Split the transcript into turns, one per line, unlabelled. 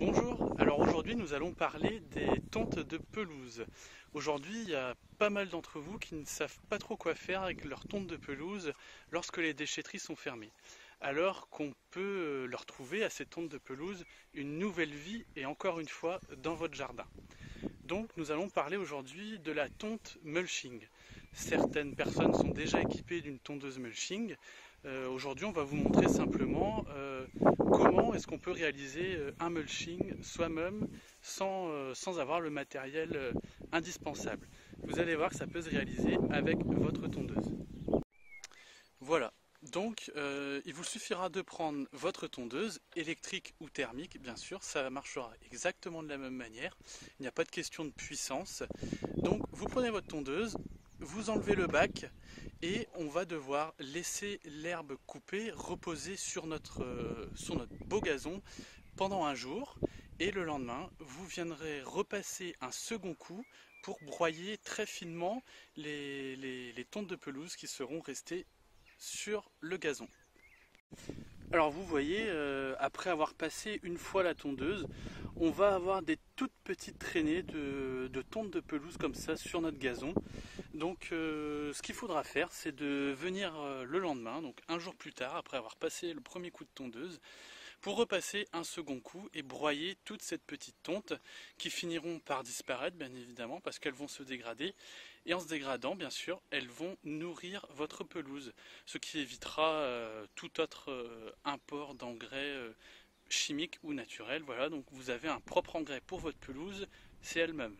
Bonjour, alors aujourd'hui nous allons parler des tontes de pelouse. Aujourd'hui il y a pas mal d'entre vous qui ne savent pas trop quoi faire avec leurs tontes de pelouse lorsque les déchetteries sont fermées. Alors qu'on peut leur trouver à ces tontes de pelouse une nouvelle vie et encore une fois dans votre jardin. Donc nous allons parler aujourd'hui de la tonte mulching. Certaines personnes sont déjà équipées d'une tondeuse mulching. Euh, aujourd'hui on va vous montrer simplement euh, est-ce qu'on peut réaliser euh, un mulching soi-même sans, sans, avoir le matériel indispensable? Vous allez voir que ça peut se réaliser avec votre tondeuse. Voilà, donc il vous suffira de prendre votre tondeuse, électrique ou thermique bien sûr, ça marchera exactement de la même manière, il n'y a pas de question de puissance. Donc vous prenez votre tondeuse, vous enlevez le bac et on va devoir laisser l'herbe coupée reposer sur notre, euh, sur notre beau gazon pendant un jour et le lendemain vous viendrez repasser un second coup pour broyer très finement les, les, tontes de pelouse qui seront restées sur le gazon. Alors vous voyez, euh, après avoir passé une fois la tondeuse, on va avoir des toutes petites traînées de, de tonte de pelouse comme ça sur notre gazon. Donc euh, ce qu'il faudra faire, c'est de venir euh, le lendemain, donc un jour plus tard, après avoir passé le premier coup de tondeuse, pour repasser un second coup et broyer toute cette petite tonte qui finiront par disparaître bien évidemment parce qu'elles vont se dégrader. Et en se dégradant bien sûr elles vont nourrir votre pelouse ce qui évitera euh, tout autre import d'engrais chimiques ou naturels. Voilà donc vous avez un propre engrais pour votre pelouse c'est elle-même